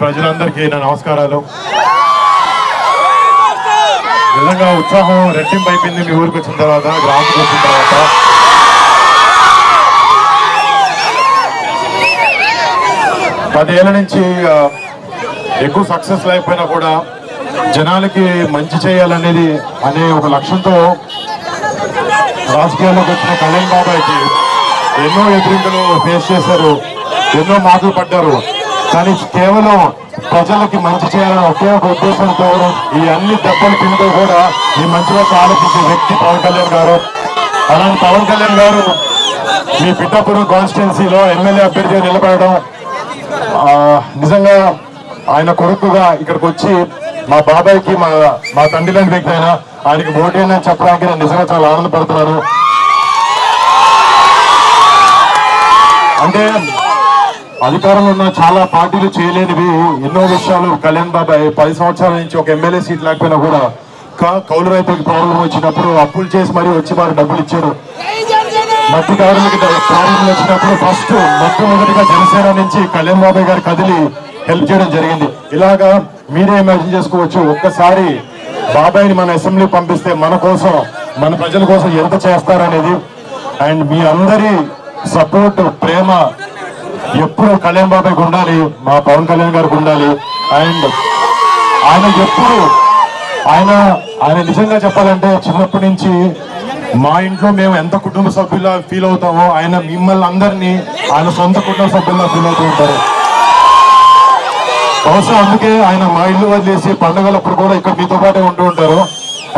ప్రజలందరికీ నా నమస్కారాలు. నిజంగా ఉత్సాహం రెట్టింపు అయిపోయింది మీ ఊరికి వచ్చిన తర్వాత గ్రామంకి వచ్చిన తర్వాత. పదేళ్ళ నుంచి ఎక్కువ సక్సెస్ లేకపోయినా కూడా జనాలకి మంచి చేయాలనేది అనే ఒక లక్ష్యంతో రాజకీయాల్లోకి వచ్చిన కళ్యాణ్ బాబాయ్కి ఎన్నో ఎదురింకలు ఫేస్ చేశారు ఎన్నో మాటలు పడ్డారు. కానీ కేవలం ప్రజలకి మంచి చేయాలని ఒకే ఒక ఉద్దేశంతో ఈ అన్ని దెబ్బలు తింటూ కూడా ఈ మంచి వైపు ఆలోచించే వ్యక్తి పవన్ కళ్యాణ్ గారు. అలాంటి పవన్ కళ్యాణ్ గారు మీ పిఠాపురం కాన్స్టిట్యున్సీలో ఎమ్మెల్యే అభ్యర్థిగా నిలబడడం నిజంగా ఆయన కొడుకుగా ఇక్కడికి వచ్చి మా బాబాయ్కి మా మా తండ్రి లాంటి వ్యక్తి అయినా ఆయనకి ఓటేనని చెప్పడానికి నేను నిజంగా చాలా ఆనందపడుతున్నాను. అంటే అధికారంలో ఉన్న చాలా పార్టీలు చేయలేనివి ఎన్నో విషయాలు. కళ్యాణ్ బాబాయ్ పది సంవత్సరాల నుంచి ఒక ఎమ్మెల్యే సీట్ లేకపోయినా కూడా కా- కౌలు రైతులకు ప్రాబ్లం వచ్చినప్పుడు అప్పులు చేసి మరీ వచ్చి వారు డబ్బులు ఇచ్చారు. మట్టి కార్మిక ప్రాబ్లం వచ్చినప్పుడు ఫస్ట్ మొట్టమొదటిగా జనసేన నుంచి కళ్యాణ్ బాబాయ్ గారు కదిలి హెల్ప్ చేయడం జరిగింది. ఇలాగా మీరే ఇమాజిన్ చేసుకోవచ్చు. ఒక్కసారి బాబాయ్ని మన అసెంబ్లీ పంపిస్తే మన కోసం మన ప్రజల కోసం ఎంత చేస్తారనేది. అండ్ మీ అందరి సపోర్ట్ ప్రేమ ఎప్పుడు కళ్యాణ్ బాబాయ్కి ఉండాలి మా పవన్ కళ్యాణ్ గారికి ఉండాలి అండ్ ఆయన ఎప్పుడు ఆయన ఆయన నిజంగా చెప్పాలంటే చిన్నప్పటి నుంచి మా ఇంట్లో మేము ఎంత కుటుంబ సభ్యులా ఫీల్ అవుతామో ఆయన మిమ్మల్ని అందరినీ ఆయన సొంత కుటుంబ సభ్యులా ఫీల్ అవుతూ ఉంటారు. బహుశా అందుకే ఆయన మా ఇల్లు వదిలేసి పండుగలప్పుడు కూడా ఇక్కడ మీతో పాటే ఉంటూ ఉంటారు.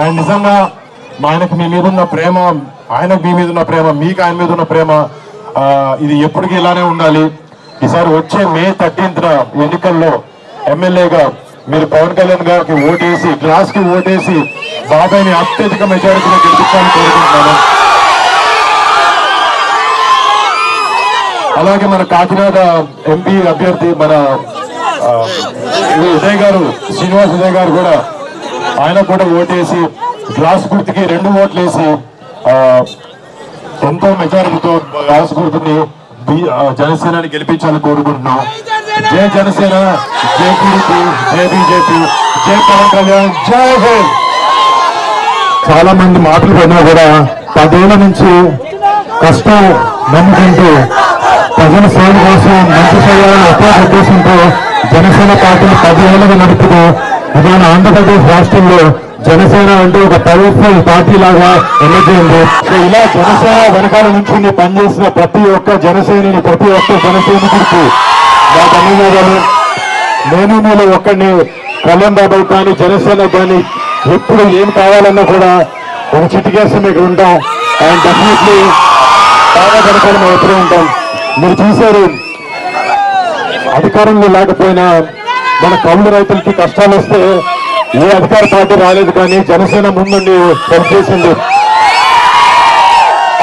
అండ్ నిజంగా మా ఆయనకు మీ మీద ఉన్న ప్రేమ ఆయనకు మీ మీద ఉన్న ప్రేమ మీకు ఆయన మీద ఉన్న ప్రేమ ఇది ఎప్పటికీ ఇలానే ఉండాలి. ఈసారి వచ్చే మే థర్టీన్త్ ఎన్నికల్లో ఎమ్మెల్యేగా మీరు పవన్ కళ్యాణ్ గారికి ఓటేసి గ్లాస్కి ఓటేసి బాబాయ్ని అత్యధిక మెజారిటీలో గెలిపించాలని కోరుకుంటున్నాను. అలాగే మన కాకినాడ ఎంపీ అభ్యర్థి మన ఉదయ్ గారు శ్రీనివాస్ ఉదయ్ గారు కూడా ఆయన కూడా ఓటేసి గ్లాస్ గుర్తుకి రెండు ఓట్లు వేసి ఎంతో మెజారిటీతో గ్లాస్ గుర్తుని జనసేనని గెలిపించాలని కోరుకుంటున్నాం. జై జనసేన జై టీడీపీ జై బీజేపీ జై పవన్ కళ్యాణ్ జై హింద్. చాలా మంది మాటలు పడినా కూడా పదేళ్ళ నుంచి కష్టం నమ్ముకుంటూ ప్రజల సేవ కోసం మంచి చేయాలని ఒకే ఉద్దేశంతో జనసేన పార్టీని పదేళ్ళుగా నడుపుతూ ఇవాళ ఆంధ్రప్రదేశ్ రాష్ట్రంలో జనసేన అంటే ఒక పవర్ఫుల్ పార్టీ లాగా ఎన్నికైంది. ఇలా జనసేన వెనకాల నుంచి పనిచేసిన ప్రతి ఒక్క జనసేనని ప్రతి ఒక్క జనసైనికుడికి నా ధన్యవాదాలు. నేను మీలో ఒక్కడిని కళ్యాణ్ బాబాయ్ కానీ జనసేన కానీ ఎప్పుడు ఏం కావాలన్నా కూడా ఒక చిటికేసి మీకు ఉంటాం. అండ్ డెఫినెట్లీ బాగా కనుకొని మేము ఎప్పుడూ ఉంటాం. మీరు చూశారు అధికారంలో లేకపోయినా మన కౌలు రైతులకి కష్టాలు వస్తే ఏ అధికార పార్టీ రాలేదు కానీ జనసేన ముందుండి పనిచేసింది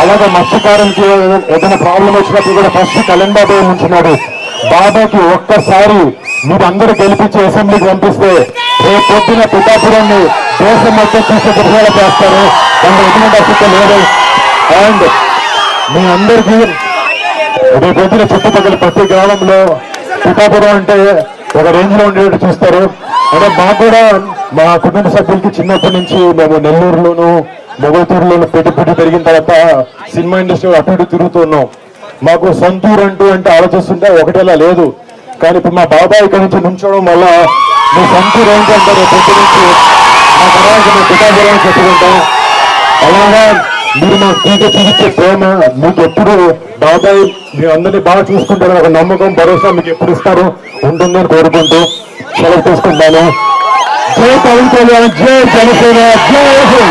అలాగే మత్స్యకారులకి ఏదైనా ప్రాబ్లం వచ్చినప్పుడు కూడా ఫస్ట్ కళ్యాణ్ బాబు ఉంచున్నాడు బాబాకి ఒక్కసారి మీరు అందరూ గెలిపించి అసెంబ్లీకి పంపిస్తే రేపు పొద్దున పిఠాపురాన్ని దేశం మొత్తం చూసే ప్రజలు చేస్తారు. దాంట్లో ఎటువంటి అసలు లేదు. అండ్ మీ అందరికీ రేపు పొద్దున చుట్టుపక్కల ప్రతి గ్రామంలో పిఠాపురం అంటే ఒక రేంజ్లో ఉండేటట్టు చూస్తారు. అంటే మాకు కూడా మా కుటుంబ సభ్యులకి చిన్నప్పటి నుంచి మేము నెల్లూరులోను మొగతూరులోను పెట్టి పెట్టి పెరిగిన తర్వాత సినిమా ఇండస్ట్రీ అటు ఇటు తిరుగుతున్నాం మాకు సొంతూరు అంటూ అంటే ఆలోచిస్తుంటే ఒకటేలా లేదు. కానీ ఇప్పుడు మా బాబాయ్ ఇక్కడి నుంచి నుంచోవడం వల్ల మీ సొంతూరు ఏంటంటారు అంటే నుంచి మా తర్వాత మేము పిఠాపురం చెప్పుకుంటాం. అలాగా మీరు మా గీత చూపించే ప్రేమ మీకు ఎప్పుడు బాబాయ్ మీ అందరినీ బాగా చూసుకుంటారు ఒక నమ్మకం భరోసా మీకు ఎప్పుడు ఇస్తారు ఉంటుందని కోరుకుంటూ సెలవు తీసుకుంటాను. జై పవన్ కళ్యాణ్ జై జనసేన జై